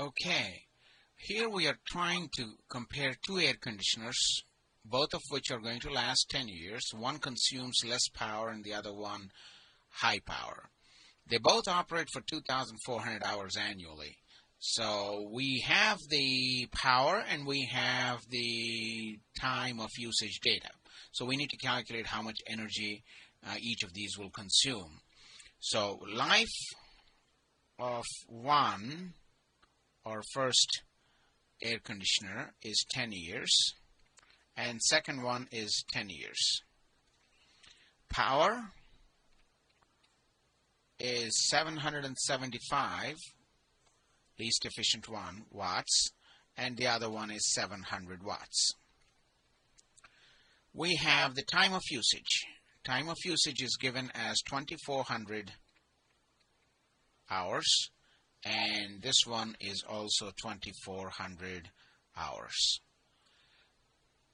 Okay, here we are trying to compare two air conditioners, both of which are going to last 10 years. One consumes less power and the other one high power. They both operate for 2,400 hours annually. So we have the power and we have the time of usage data. So we need to calculate how much energy uh, each of these will consume. So life of one our first air conditioner is 10 years and second one is 10 years. Power is 775 least efficient one watts and the other one is 700 watts. We have the time of usage. Time of usage is given as 2400 hours and this one is also 2400 hours.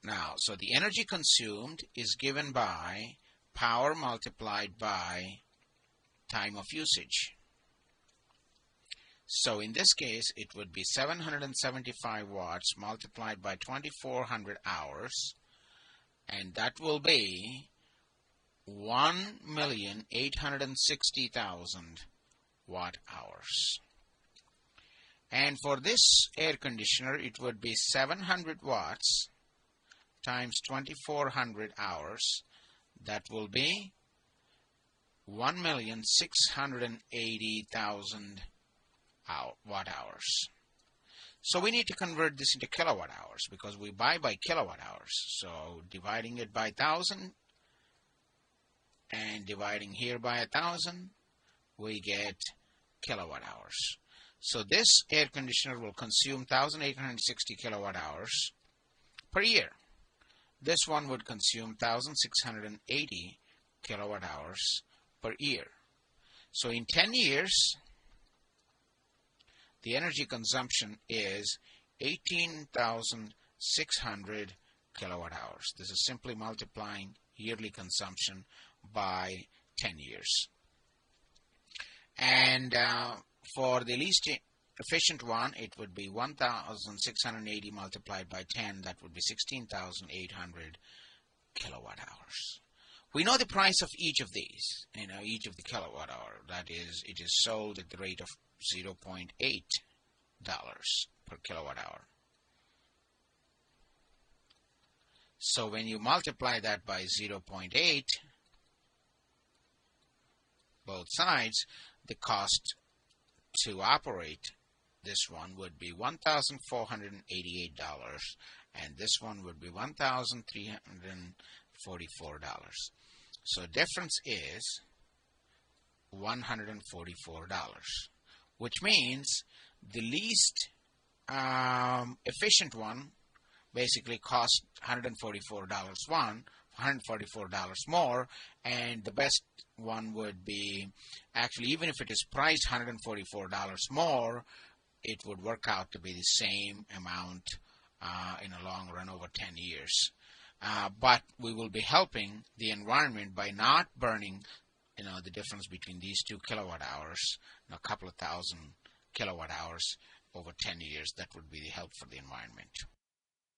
Now, so the energy consumed is given by power multiplied by time of usage. So in this case, it would be 775 watts multiplied by 2400 hours, and that will be 1,860,000 watt hours. And for this air conditioner, it would be 700 watts times 2400 hours. That will be 1,680,000 watt hours. So we need to convert this into kilowatt hours because we buy by kilowatt hours. So dividing it by 1000 and dividing here by 1000, we get kilowatt hours. So this air conditioner will consume 1860 kilowatt hours per year. This one would consume 1680 kilowatt hours per year. So in 10 years, the energy consumption is 18,600 kilowatt hours. This is simply multiplying yearly consumption by 10 years. And uh, for the least efficient one, it would be 1,680 multiplied by 10. That would be 16,800 kilowatt hours. We know the price of each of these, you know, each of the kilowatt hour. That is, it is sold at the rate of 0.8 dollars per kilowatt hour. So when you multiply that by 0.8, both sides, the cost to operate this one would be $1,488 and this one would be $1,344. So difference is $144, which means the least um, efficient one basically cost $144 one, $144 more, and the best one would be actually, even if it is priced $144 more, it would work out to be the same amount uh, in a long run over 10 years. Uh, but we will be helping the environment by not burning, you know, the difference between these two kilowatt hours, a couple of thousand kilowatt hours over 10 years. That would be the help for the environment.